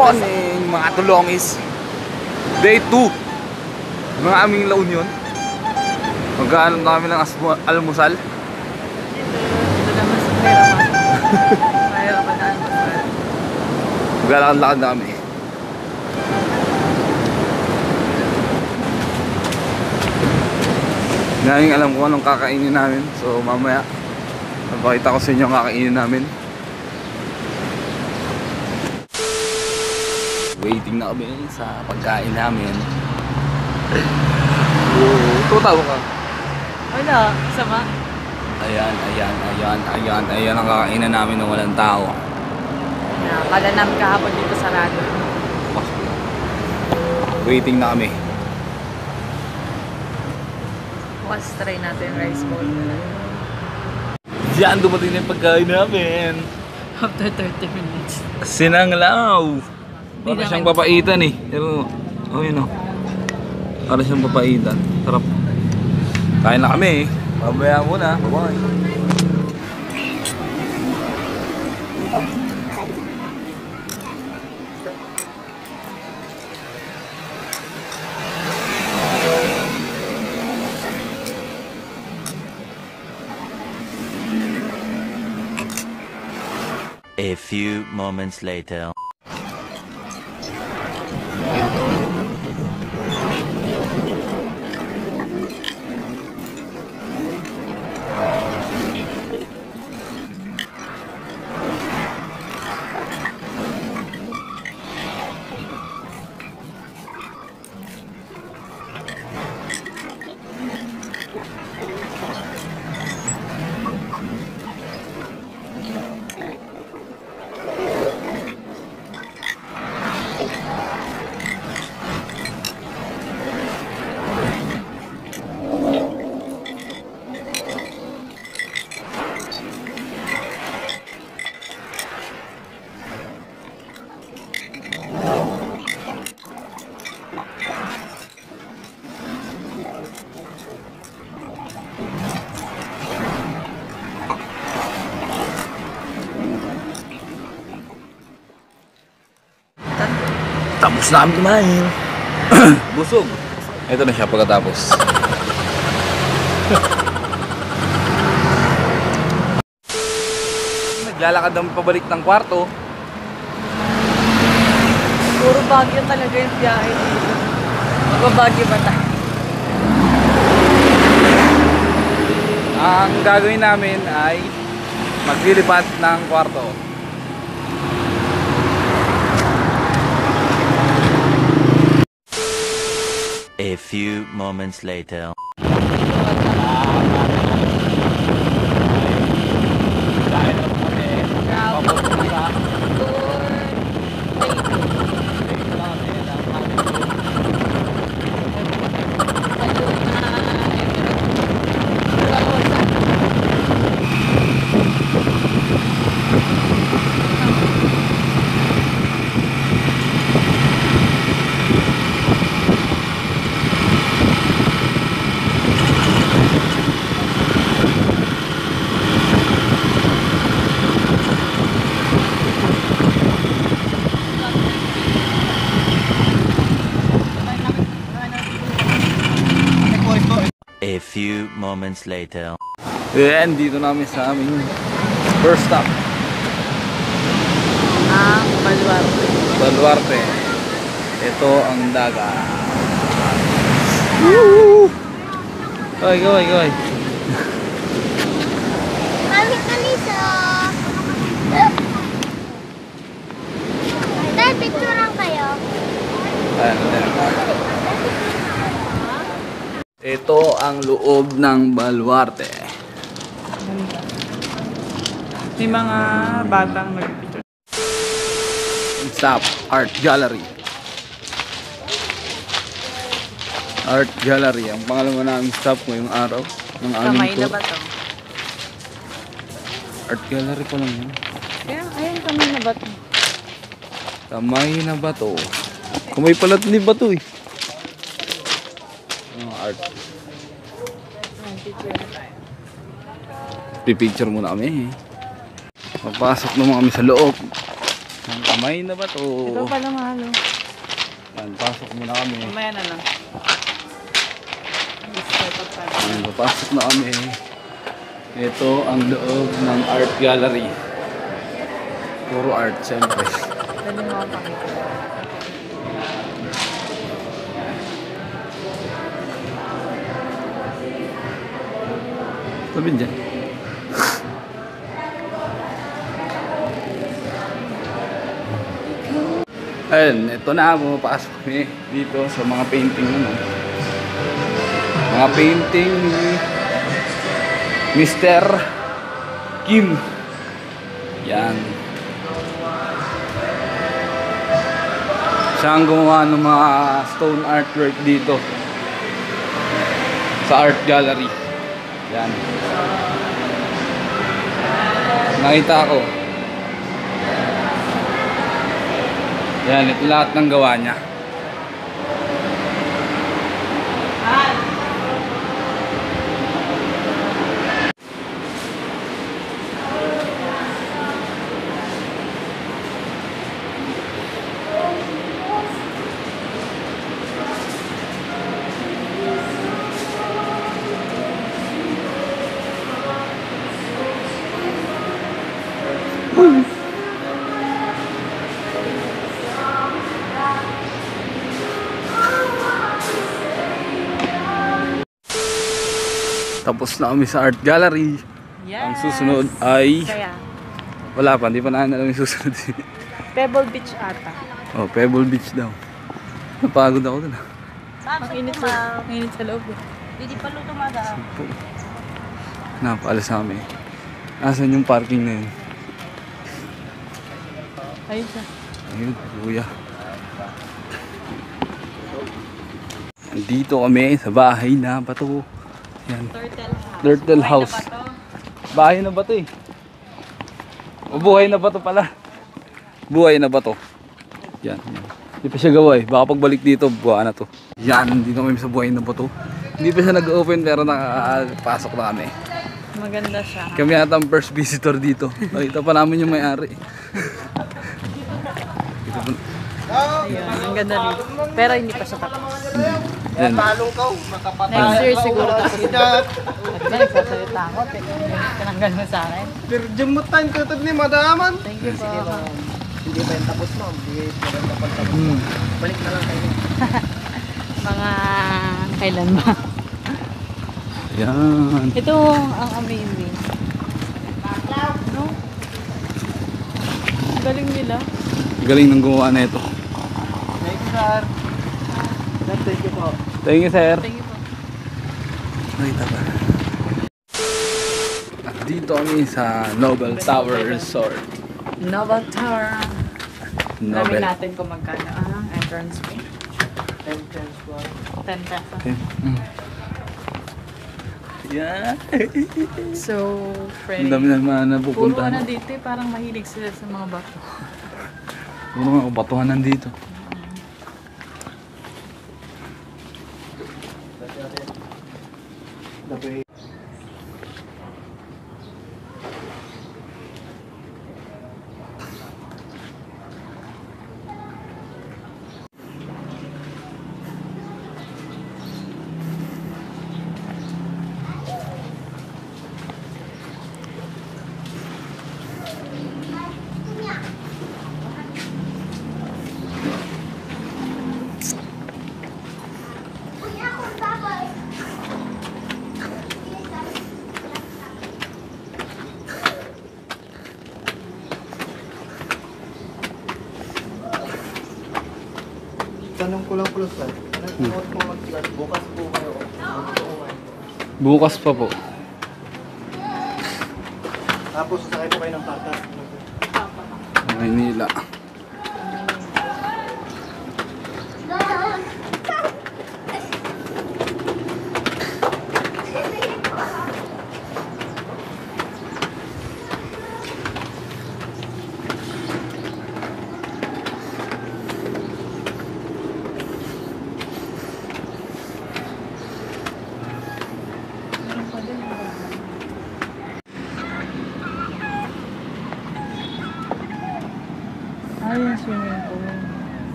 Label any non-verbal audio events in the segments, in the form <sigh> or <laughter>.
morning mga tulongis Day 2 Mga aming La Union. Magkaalam na kami ng almusal Ito naman sa mahirapan. Mahirapan na almusal. Maglalakad-lakad na kami. Ngayon alam ko anong kakainin namin. So mamaya Napakita ko sa inyo ang kakainin namin Waiting na kami sa pagkain namin Tutawa ka Wala, sama. Ayan, ayan, ayan, ayan, ayan ang kakainan namin na walang tao. Yeah, kala namin kahapon dito sarado. Waiting na kami. Bukas try natin yung rice bowl. Diyan dumating na yung pagkain namin. After 30 minutes. Sinanglaw. Para siyang papaitan eh. Pero, oh yun oh. Para siyang papaitan. Sarap. Kain na kami eh. Mamaya muna. Bye-bye. A few moments later. Tapos na kami kumain. <clears throat> Busog. Ito na siya pagkatapos. <laughs> Naglalakad ng pabalik ng kwarto. Puro bagyo talaga yung biyahe dito. Magbabagyo ba tayo? Ang gagawin namin ay maglilipat ng kwarto. Few moments later. Few moments later. Then, dito namin sa aming first stop. Ah, Balwar. Baluarte. Ito ang dagat. Woo! Goy, goy, goy. Mami Kalisa! Dahil picturean kayo. Ayan, ayan. Ito ang loob ng Baluarte. May mga batang nagpicture. Stop. Art Gallery. Art Gallery. Ang pangalawa namin stop ngayong araw. Ng aming Kamay na tour. ba to? Art Gallery pa lang yun. Kaya, ayun, kamay na ba to? Kamay na bato. Kamay pala ni bato eh. Ano, art. Ayan, picture na tayo. Pipicture muna kami. Papasok naman kami sa loob. Ang kamay na ba to? Ito pala mahal. oh. Yan, pasok muna kami. Mamaya na lang. Start up tayo. Yan, papasok na kami. Ito ang loob ng art gallery. Puro art, syempre. Dali mo ako pakita. Dyan. Ayun, ito na, pumapasok kami dito sa mga painting naman. Mga painting ni Mr. Kim. Yan. Siya ang gumawa ng mga stone artwork dito sa art gallery. Yan. Nakita ko. Yan, lahat ng gawa niya. Tapos na kami sa art gallery. Yes! Ang susunod ay... Kaya, Wala pa, hindi pa namin alam yung susunod. <laughs> Pebble Beach ata. oh, Pebble Beach daw. Napagod ako dun. ah. Ang init sa, ang init sa loob. eh. Hindi pa luto mada. Napaalas sa amin. Asan yung parking na yun? Ayun siya. Ayun, kuya. Dito kami sa bahay na bato. Yan. Turtle house. Turtle house. Ay, na ba to? Bahay eh. O buhay na bato pala. Buhay na bato. Yan. yan. Hindi pa siya gawa eh. Baka pagbalik dito, buwa na to. Yan, dito kami sa buhay na bato. Hindi pa siya nag-open pero nakapasok na kami. Maganda siya. Kami ata ang first visitor dito. Nakita pa namin yung may-ari. Ang ganda dito. Pero hindi pa siya tapos. Yan. Next year siguro tapos. At ba, nagsasalita ako. Tinanggal mo sa akin. Pero jumutan ko ito ni madaman. Thank you po. Hindi pa yung tapos mo. Hindi pa yung tapos. Hmm. Balik na lang kayo. <laughs> Mga kailan ba? Yan. Ito ang amazing. No? Galing nila. Galing ng gumawa na ito. Thank you, sir. Sir, Thank you po. Thank you, sir. Thank you po. At dito kami sa Nobel Tower Resort. Nova Tower. Alamin Nobel. natin kung magkano ang entrance fee. 10 cents po. 10 pesos. Okay. Mm. Yeah. So, Freddy. Ang dami naman na Puro pupuntahan. ano dito eh, parang mahilig sila sa mga bato. Puro nga batuhan nandito. the way Bukas po kayo. Bukas pa po. Tapos sasakay po kayo ng patas. Maynila. Meron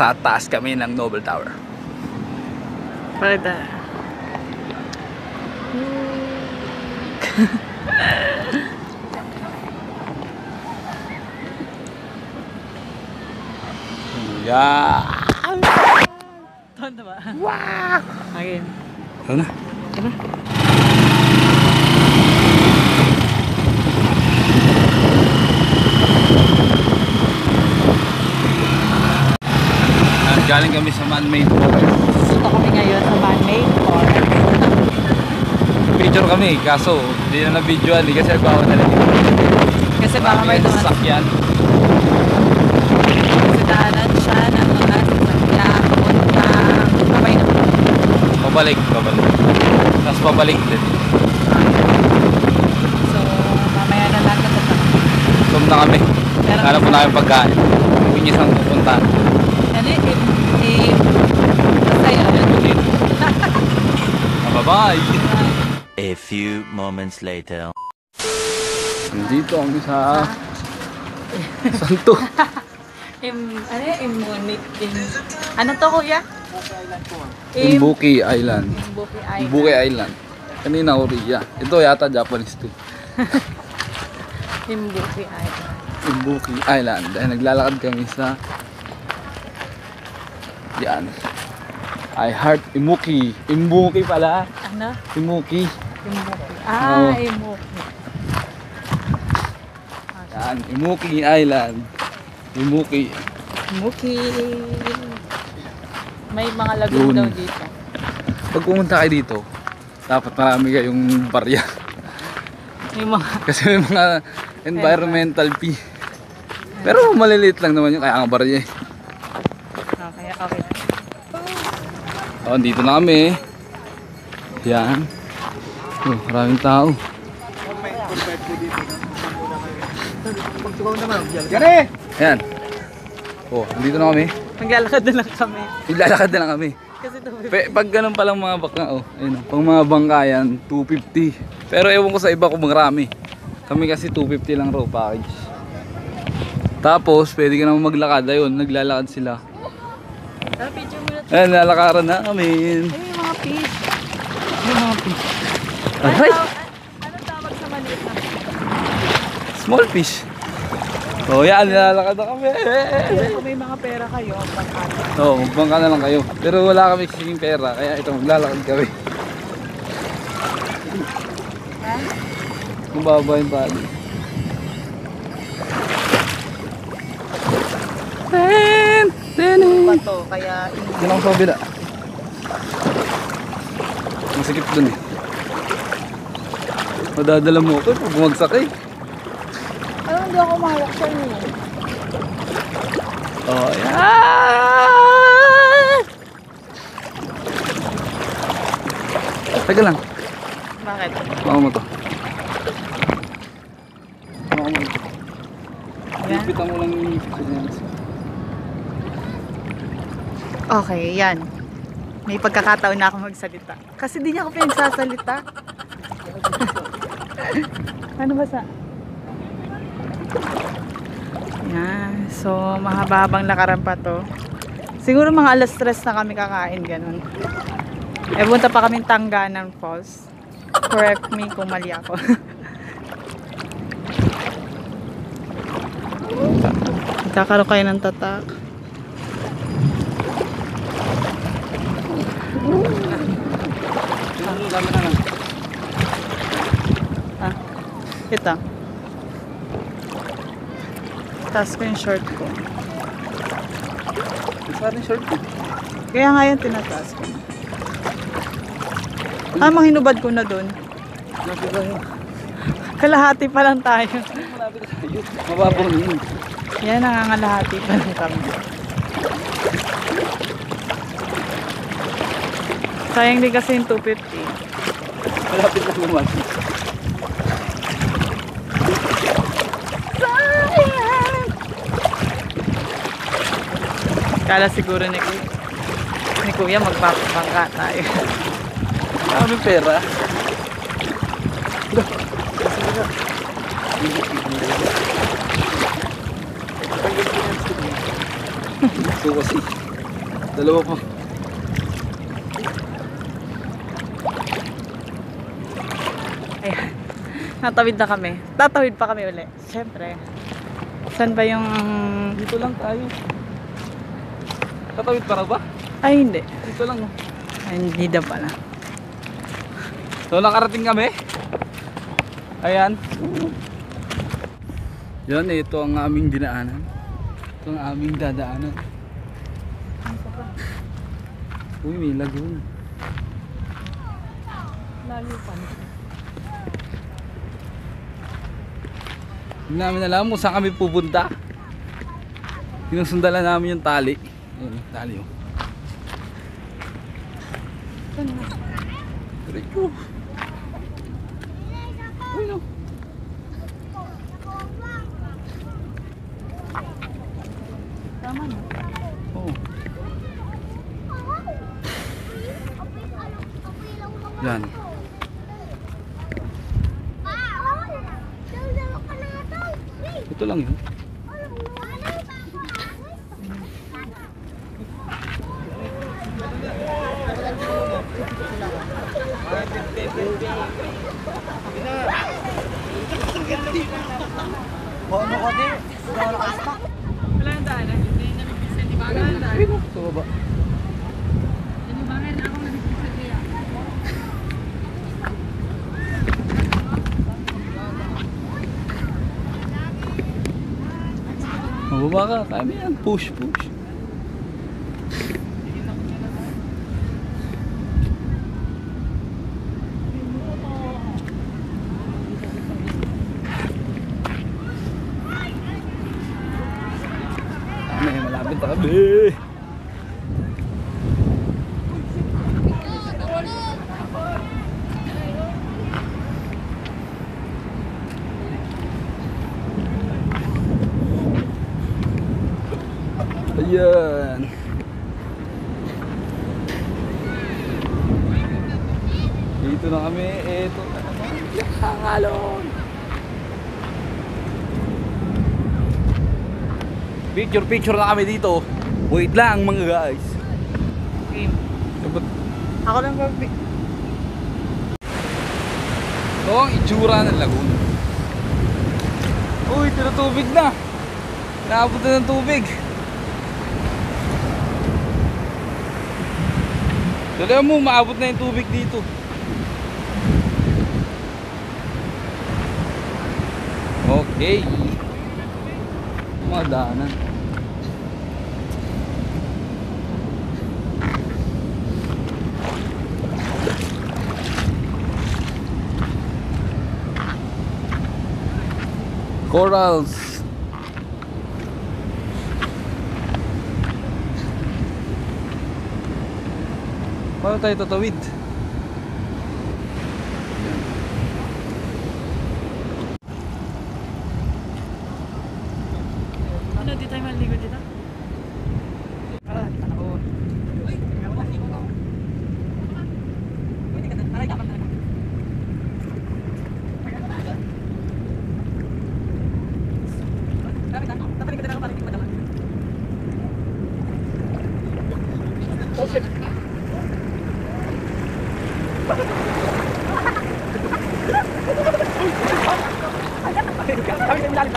Sa taas kami ng Noble Tower. Pwede. <laughs> Yeah. Tonto ba? Wow! Again. Ano na? Ah, Galing kami sa man-made forest. Dito kami ngayon sa man-made forest. Picture kami, kaso hindi na na-videoan eh, kasi nagbawa na lang. Kasi baka may dumaan. sasakyan. Kasi daanan siya ng mga sasakyan papuntang sabay na. Pabalik, pabalik. Tapos pabalik din. So, mamaya na lang na Tum na kami. Pero- Hanap po namin pagkain. Pinyis ang pupuntahan. Ano eh. Ah, <laughs> Bye-bye! A few moments later. Nandito kami sa... Santo. <laughs> Im, ano yun? Immunit. Im, ano to kuya? Im, Imbuki Island. Imbuki Island. Imbuki Island. Kanina Korea. Ito yata Japanese to. <laughs> Imbuki Island. Imbuki Island. Dahil naglalakad kami sa... Yan. I heart Imuki. Imbuki pala. Ano? Imuki. Imbuki. Ah, Oo. Imbuki. Yan. Imuki Island. Imuki. Imbuki. May mga lagoon daw dito. Pag pumunta kayo dito, dapat marami kayong barya. May mga, <laughs> Kasi may mga environmental fee. Pero maliliit lang naman yun, kaya ang barya eh. ah, kaya okay. Oh, dito na kami. Yan. Oh, maraming tao. Gani! Ayan. Oh, dito na kami. Maglalakad na lang kami. Ilalakad na lang kami. Kasi to, Pe, pag ganun palang mga baka, oh, ayun, oh, pang mga bangka yan, 250. Pero ewan ko sa iba kung marami. Kami kasi 250 lang raw package. Tapos, pwede ka naman maglakad. Ayun, naglalakad sila. Mo na. Ayan, lalakaran na kami. Ay, yung mga fish. Yung mga fish. Ano, Aray! ano tawag sa maliit na fish? Small fish. Oh, yan, nilalakad na kami. Kung may mga pera kayo, pangkano. Oo, oh, magbangka na lang kayo. Pero wala kami kasing pera, kaya ito, maglalakad kami. Mababa yung tali. Ten! Ten! Ba to? Kaya, Yan. Ang sakit dun eh. Madadala mo ako, pag bumagsak eh. ano hindi ako mahawak sa inyo? Oh, yan! Teka lang, Bakit? baka mo to. Baka mo to. Yan? Mo lang yung. Okay, yan. May pagkakataon na ako magsalita. Kasi di niya ako pinagsasalita. <laughs> ano ba sa... Yan. So, mahaba-habang lakaran pa to. Siguro mga alas stress na kami kakain, ganun. Eh, punta pa kaming Tangganan Falls. Correct me kung mali ako. <laughs> Magkakaroon kayo ng tatak. Ano, dami na lang. Ah, ito. Taas ko yung short ko. Parang short eh. Kaya nga yun tinataas ko. Ah, mahinubad ko na dun. Kalahati pa lang tayo. Na yun. Yan, nangangalahati <laughs> pa lang kami. Sayang din kasi yung 250. Malapit lang naman. Sayang! Kala siguro ni ni Kuya magpapabangka tayo. Marami pera. So kasi, dalawa pa. Natawid na kami. Tatawid pa kami uli. Siyempre. Saan ba yung... Dito lang tayo. Tatawid para ba? Ay, hindi. Dito lang. oh. Ay, hindi daw pala. So nakarating kami. Ayan. Yan, ito ang aming dinaanan. Ito ang aming dadaanan. Uy, may lagoon. Layo pa. Hindi namin alam kung saan kami pupunta. Sinusundalan namin yung tali. Ayan, yung tali oh. Rico. Uy, no. Tama na. Oo. Yan. Ito lang yun. Ano ka din? Ikaw naka-stock. Wala nang daanan. Nang daanan. Sa baba. Mababa ka, kaya mo yan. Push, push. Ano yung malapit na kami. Ayan. Dito na kami. Ito na naman. Hangalon. Picture picture na kami dito. Wait lang mga guys. Game. Ako lang ba? ito ang itsura ng lagoon. Uy, tinutubig na. Naabot na ng tubig. Dali mo, maabot na yung tubig dito. Okay. Mga daanan. Corals. Paano tayo tatawid? Wala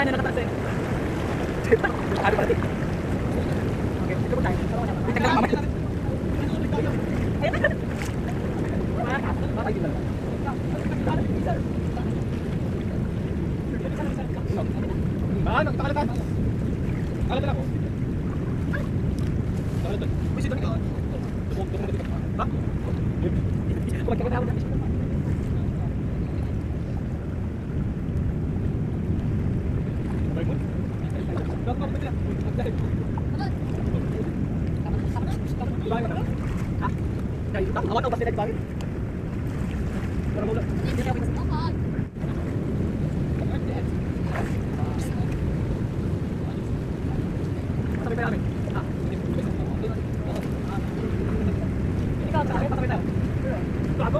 na nakataas eh. Ano ba? Okay, dito po tayo. Dito lang mamaya. Ano? Takalatan. Takalatan ako. Takalatan. Uy, sino ka? Ha? Kumagkakatawa na. Awan ako pasti nagbangin. Para mula. Sabi tayo namin. Ah. Ikaw, sabi, patabi tayo. Ito ako?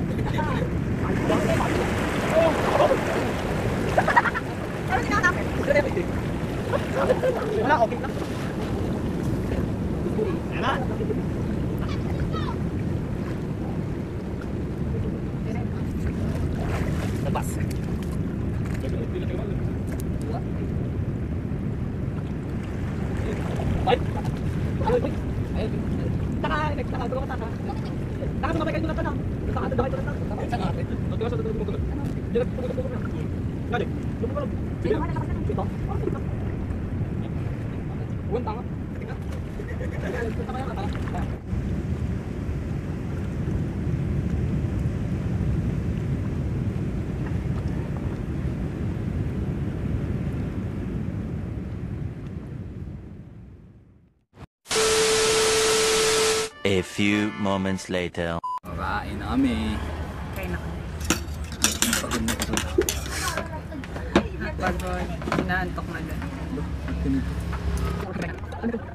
A few moments later. Kakain na kami. Kaya na kami. Pagod na pagod. Pagod. Inaantok na doon.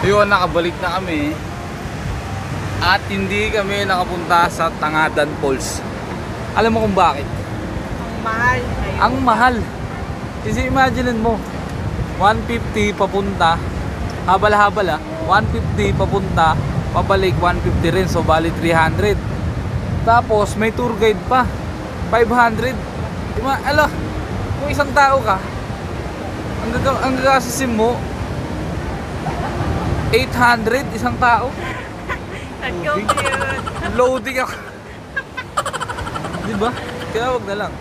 Yun, nakabalik na kami. At hindi kami nakapunta sa Tangadan Falls. Alam mo kung bakit? Mahal. Ang mahal. Kasi imagine mo, 150 papunta, habal-habal ah, 150 papunta, pabalik 150 rin, so bali 300. Tapos may tour guide pa, 500. Di ba, ala, kung isang tao ka, ang, ang gagasasin mo, 800 isang tao. <laughs> Nag-compute. Loading ako. Di ba? Kaya wag na lang.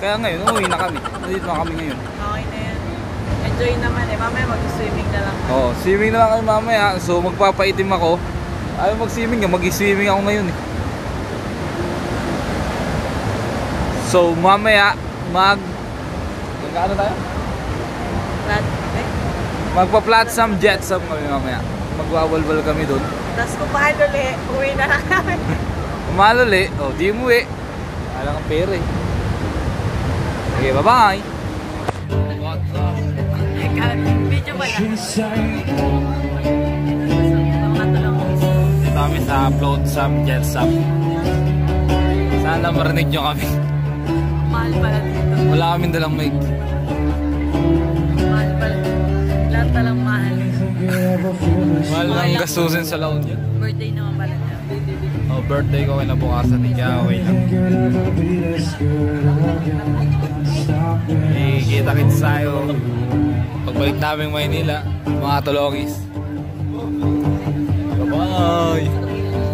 Kaya ngayon, umuwi na kami. Nandito na kami ngayon. Okay na yan. Enjoy naman eh. Mamaya mag-swimming na lang. Oh, swimming na lang kami mamaya. So magpapaitim ako. Ayaw mag-swimming, mag-swimming ako ngayon eh. So mamaya mag Magkano tayo? Flat. Eh. Magpa-flat some jet some kami mamaya. Magwawalwal kami doon. Tapos kung mahal ulit, uwi na <laughs> lang kami. Umalali, oh, di umuwi. Wala kang pera eh. Okay, bye-bye. Video lang? Mga tulong ko. Dito kami sa float some jet some. Sana marinig nyo kami. Mahal pala dito. Wala kaming dalang mic. Mahal pala. Lahat na lang mahal. Mahal lang gastusin sa La Union. Birthday naman pala niya. Oh, birthday ko kinabukasan eh, kaya okay lang. Eh, kita kits tayo. Pagbalik namin Maynila, mga tulogis. Bye-bye!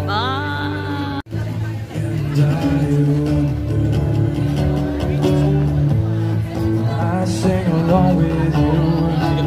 Bye! I sing along with you.